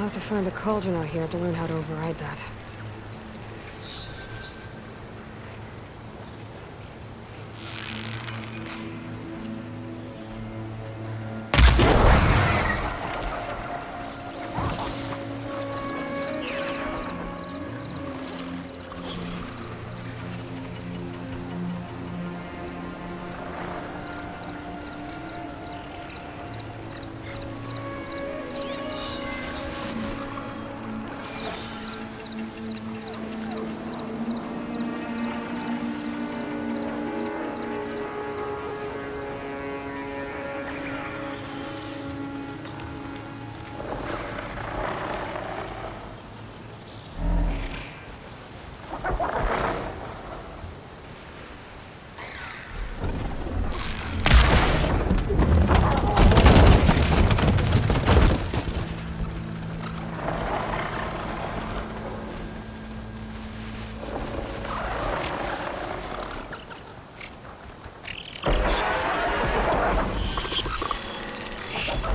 have to find a cauldron out here to learn how to override that.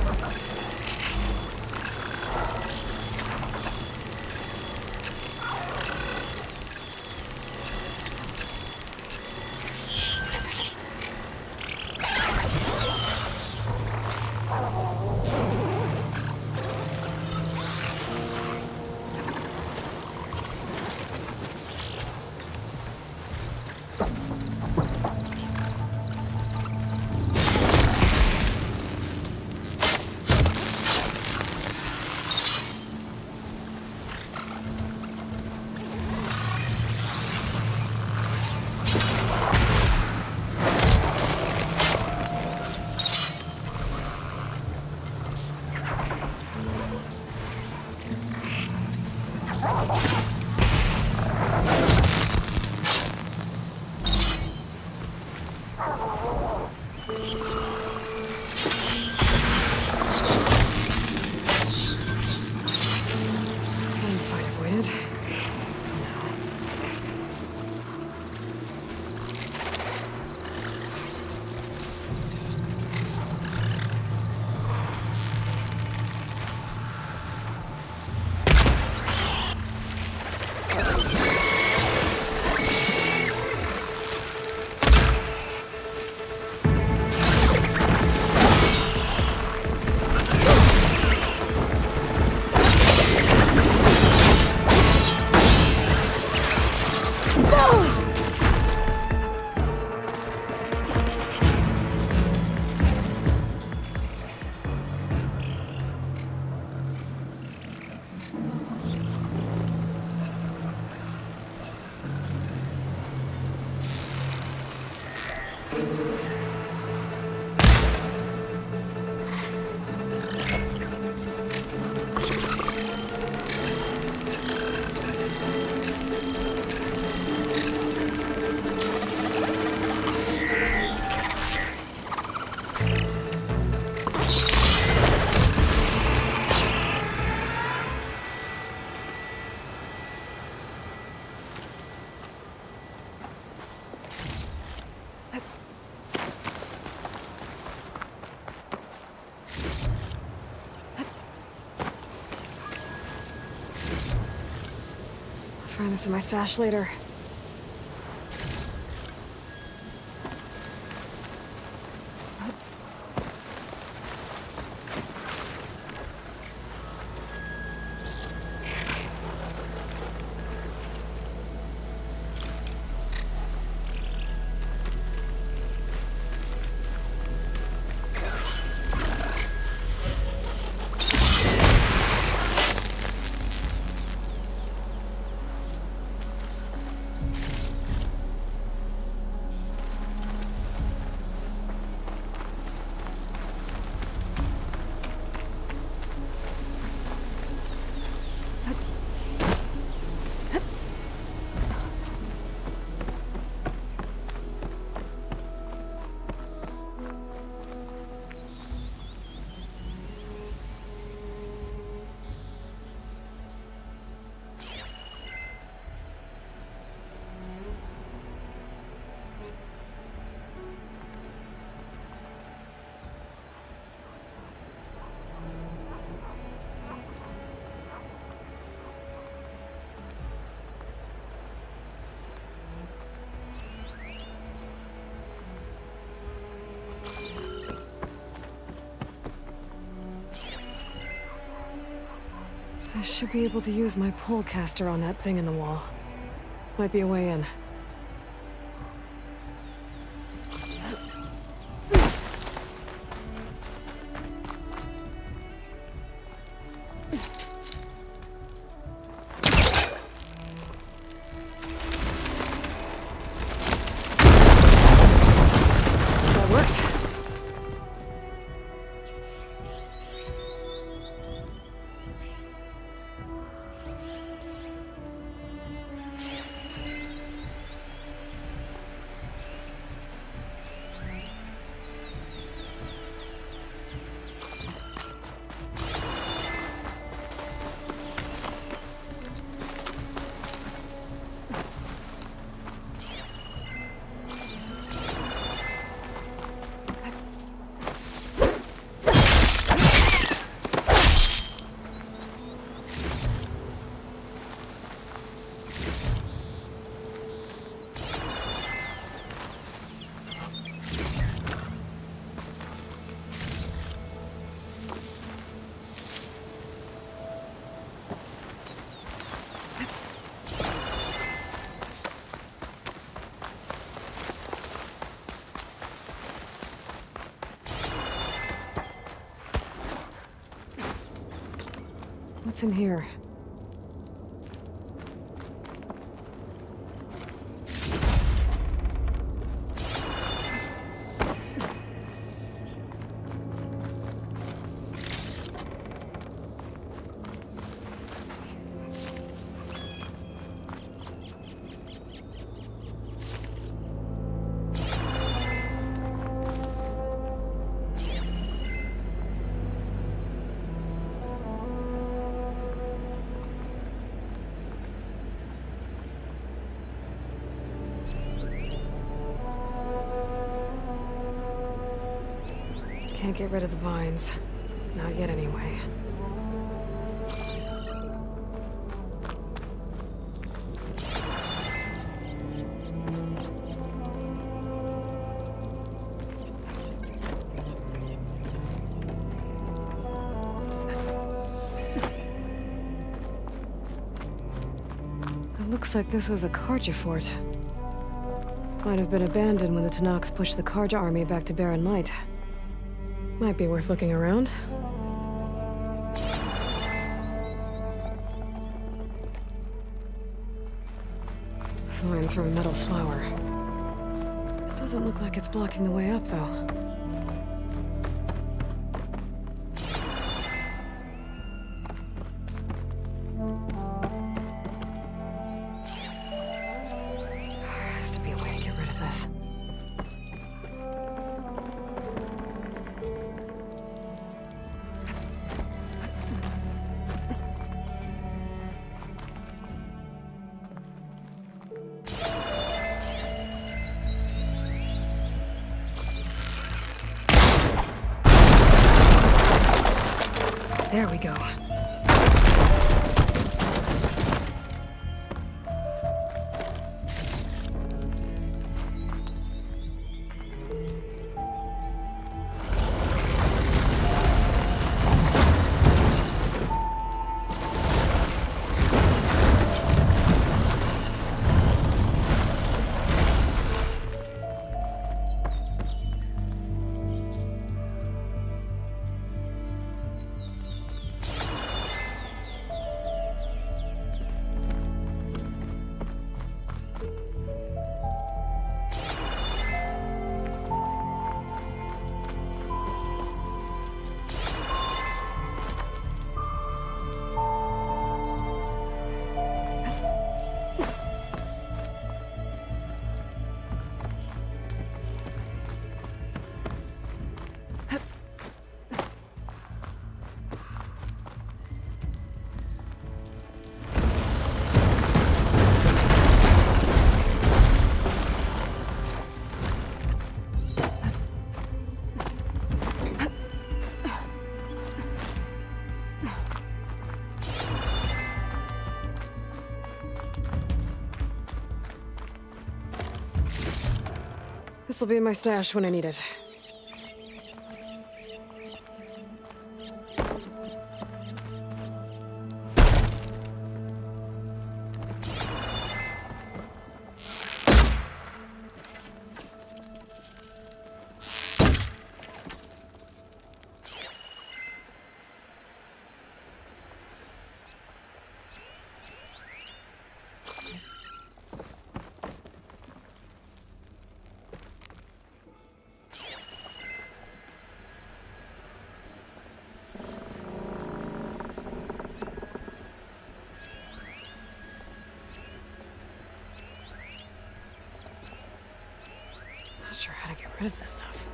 Can fight avoided. I'll find in my stash later. Should be able to use my Pullcaster on that thing in the wall. Might be a way in. What's in here? Get rid of the vines. Not yet, anyway. It looks like this was a Carja fort. Might have been abandoned when the Tenakth pushed the Carja army back to Barren Light. Might be worth looking around. Vines from a metal flower. It doesn't look like it's blocking the way up, though. This'll be in my stash when I need it. Sure how to get rid of this stuff.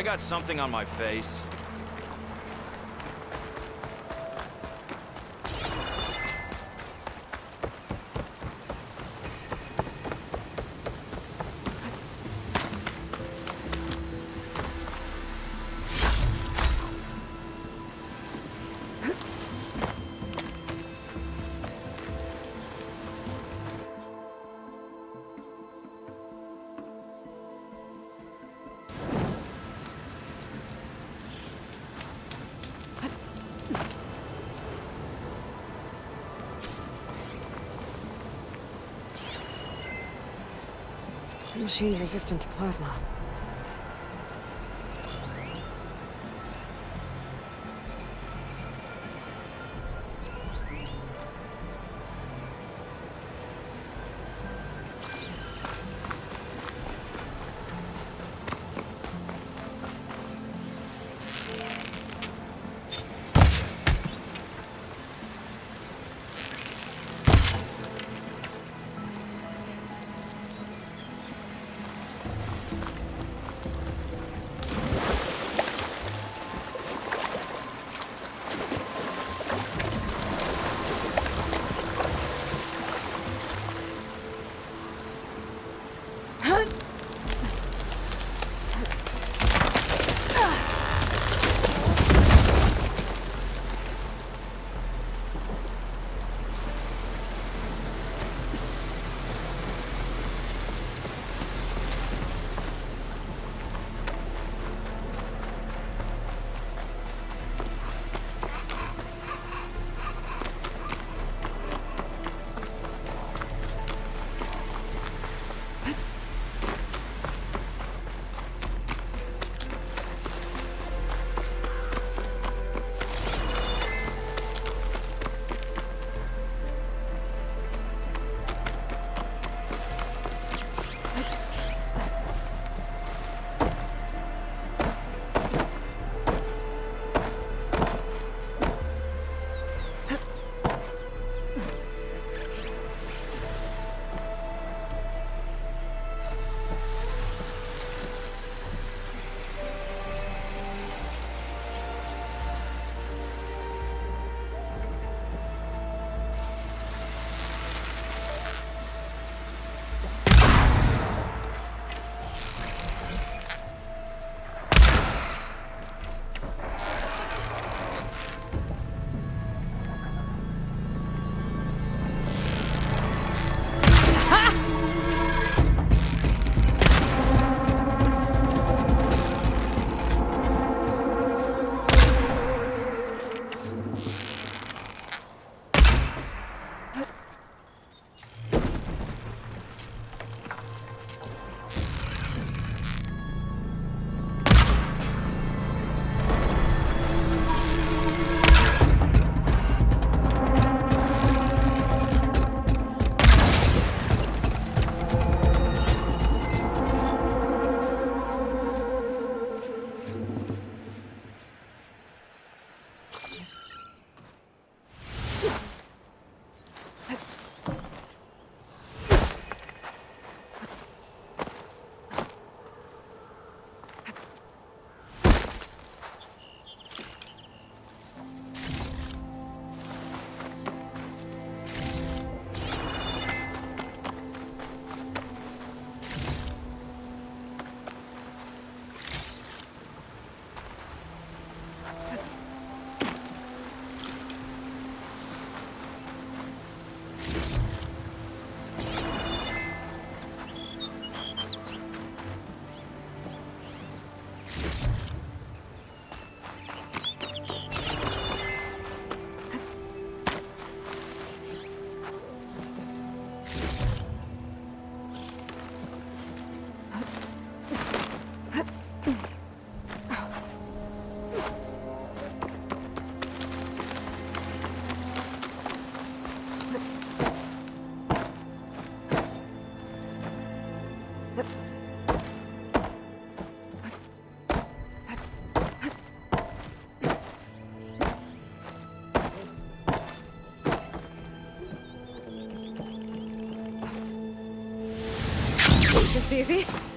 I got something on my face? Machine's resistant to plasma. Was easy.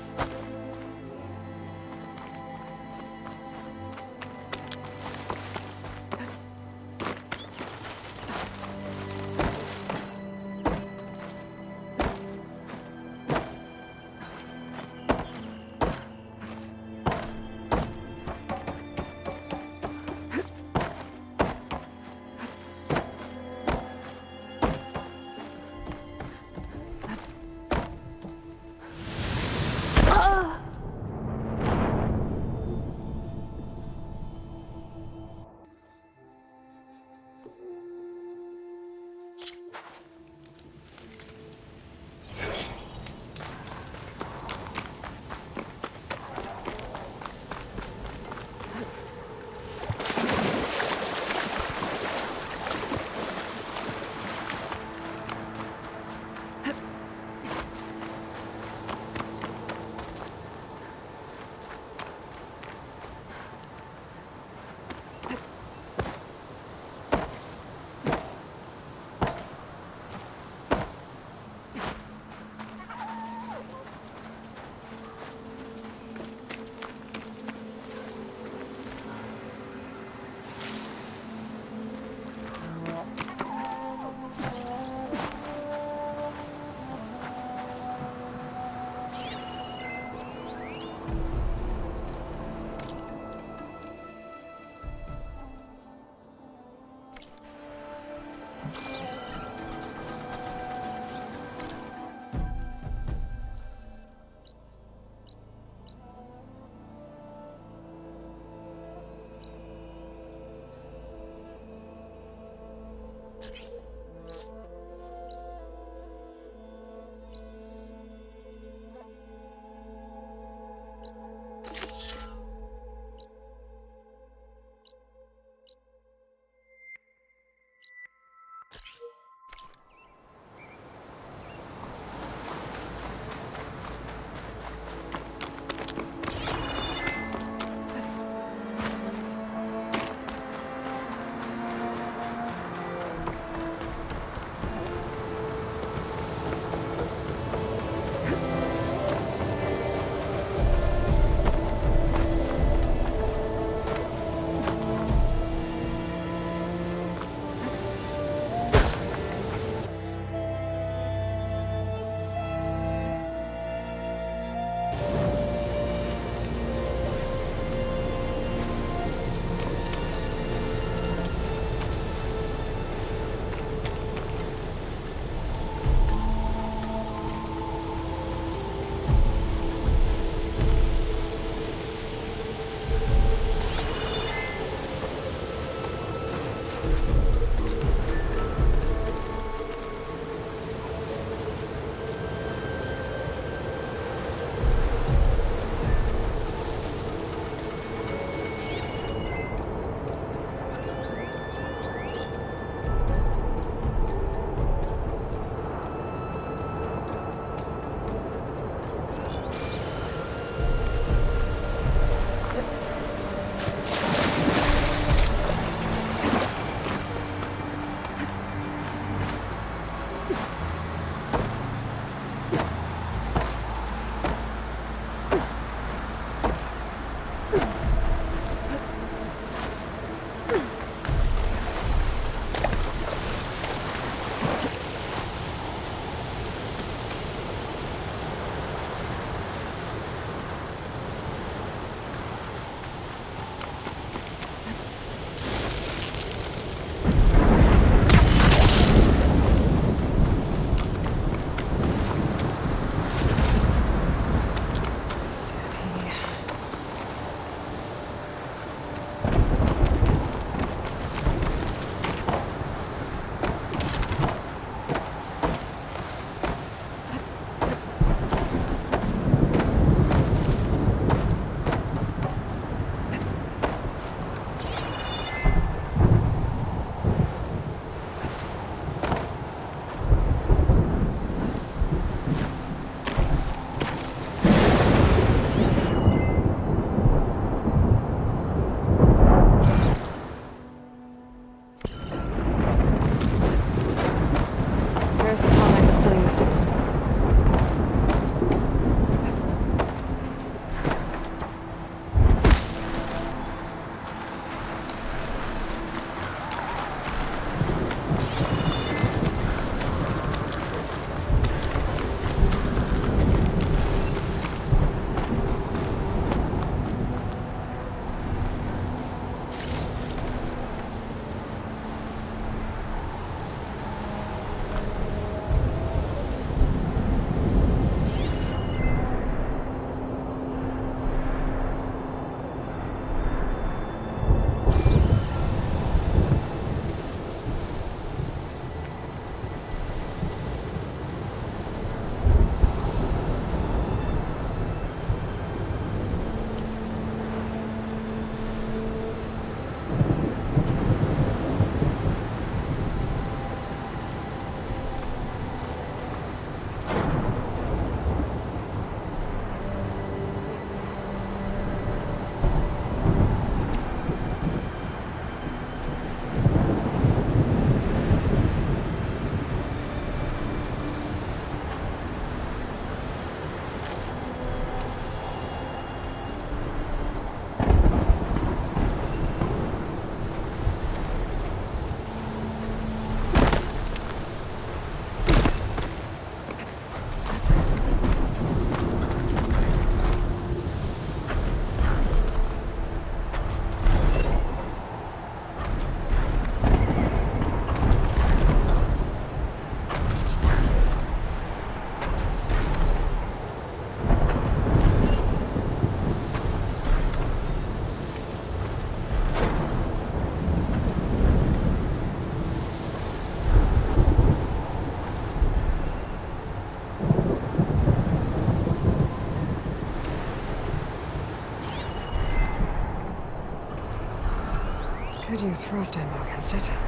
Use frost ammo against it.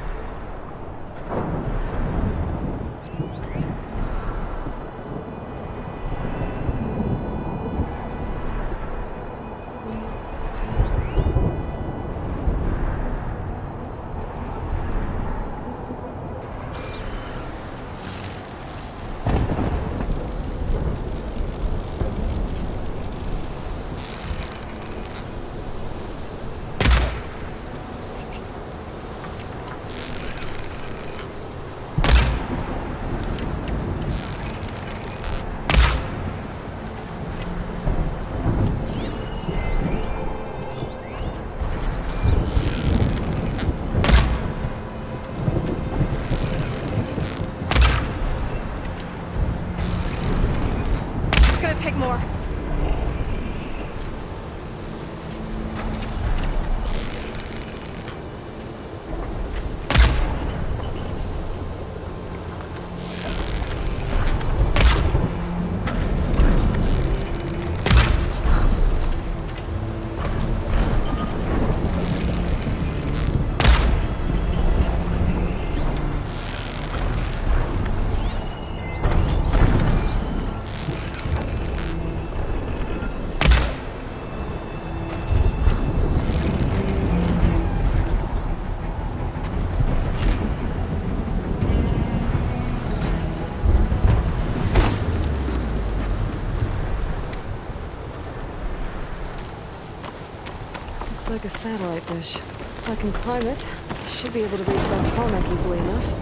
Take more. Like a satellite dish. If I can climb it, I should be able to reach that tarmac easily enough.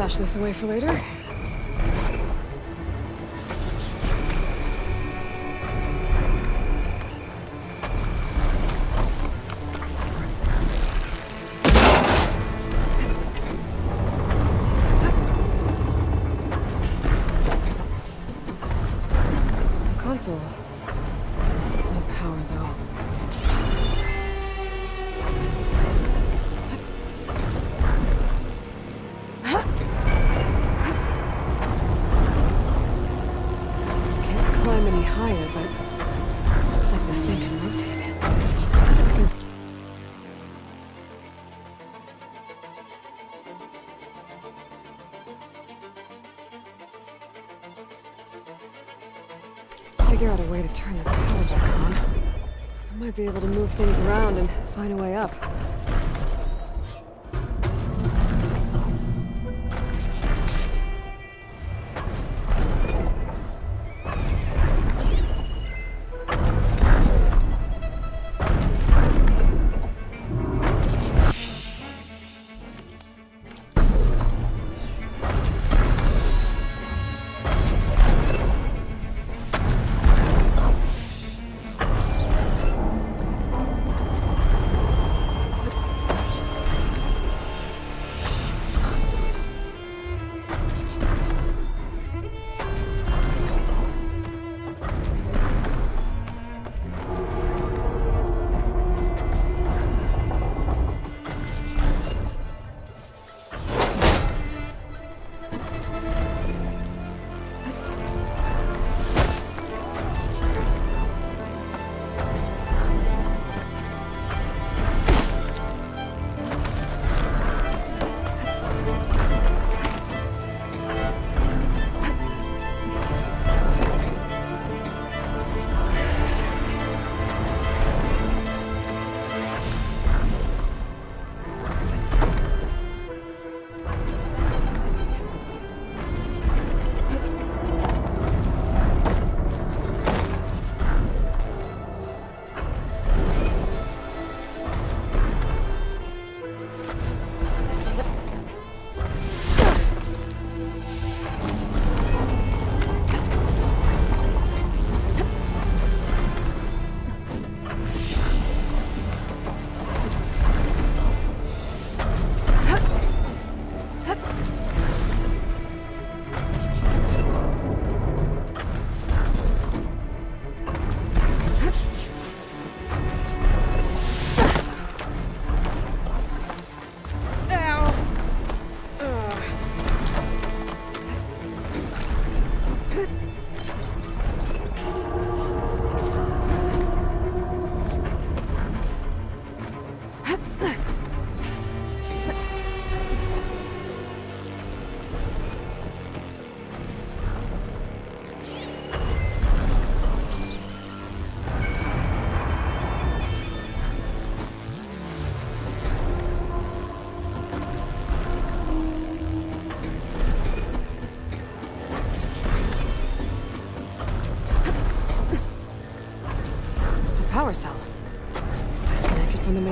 Stash this away for later. Move things around and find a way up.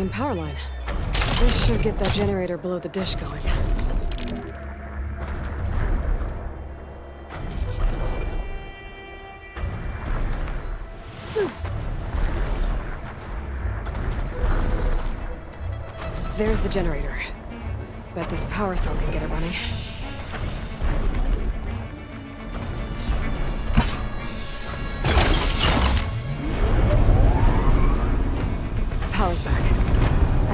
Main power line. This should get that generator below the dish going. There's the generator. Bet this power cell can get it running. Power's back.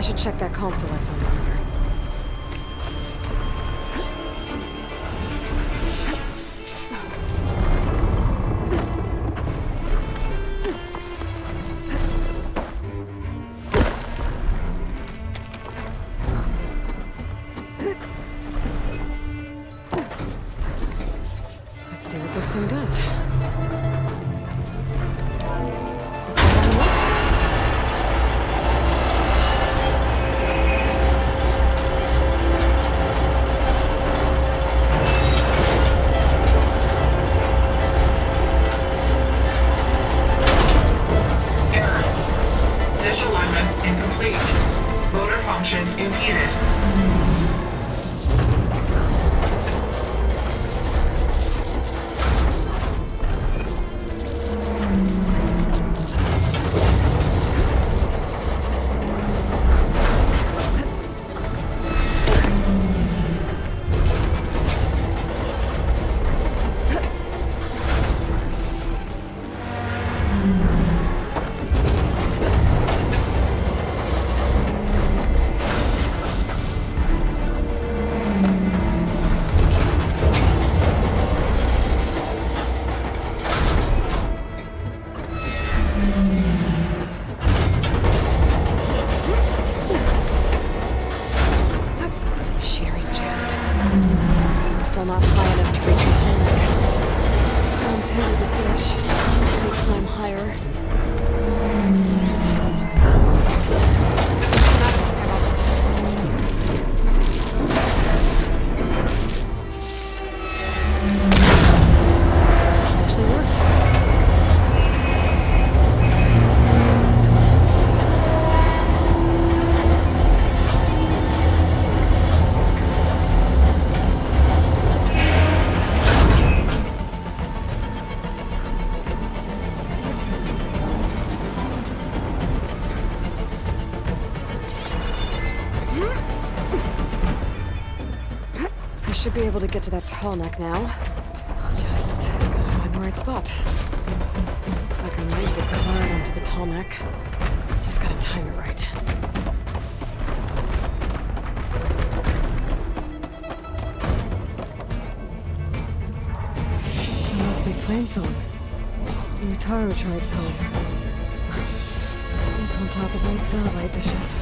Should check that console I found should be able to get to that tall neck now. Just gotta find the right spot. Looks like I'm ready to climb onto the tall neck. Just gotta time it right. It must be Plainsong. The Utaru tribe's home. It's on top of old satellite dishes.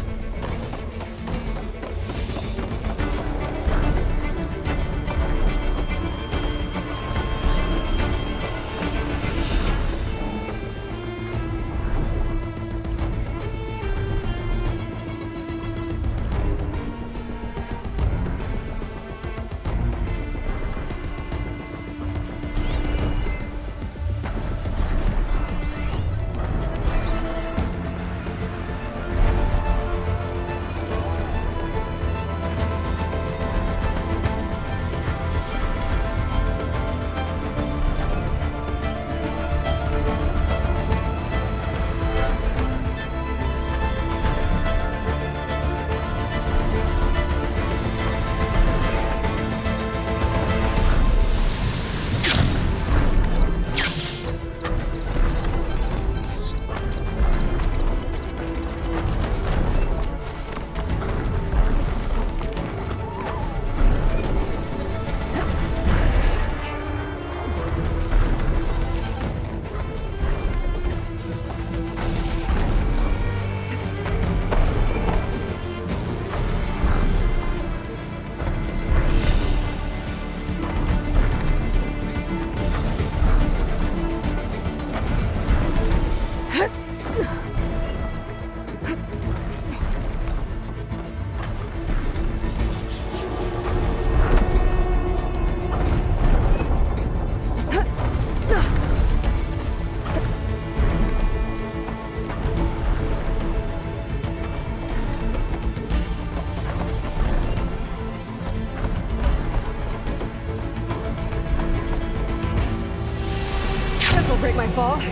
어?